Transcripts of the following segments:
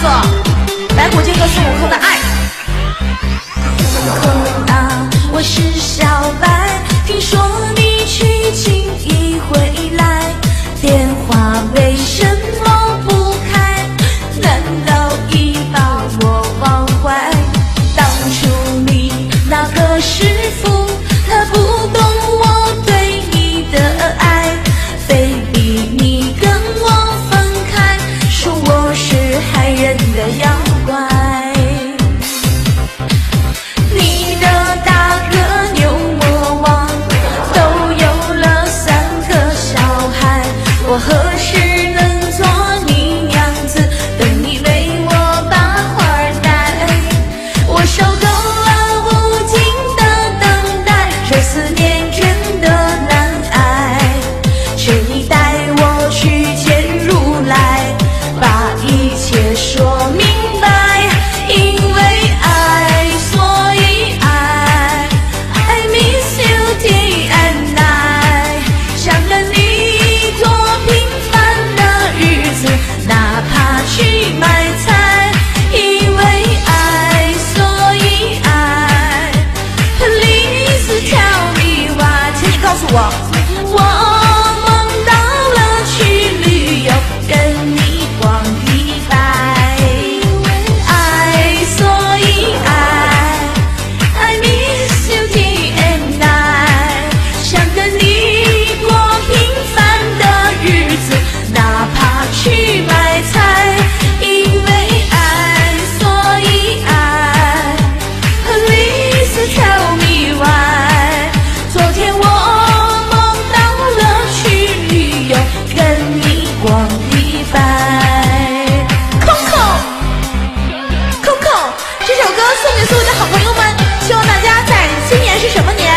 告诉我，白骨精和孙悟空的爱。啊，我是小白，听说你去轻易回来，电话为什么不开？难道已把我忘怀？当初你那个师的妖怪。你的大哥牛魔王都有了三个小孩，我何时这首歌送给所有的好朋友们，希望大家在今年是什么年？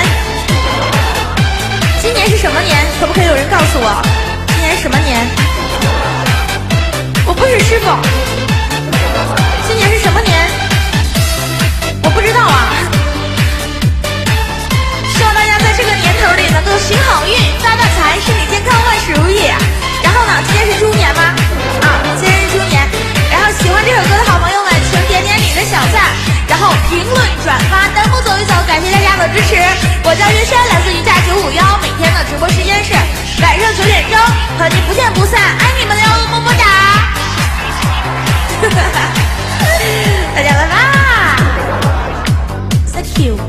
今年是什么年？可不可以有人告诉我，今年什么年？我不是师傅，Olha lá, lá. Isso aqui.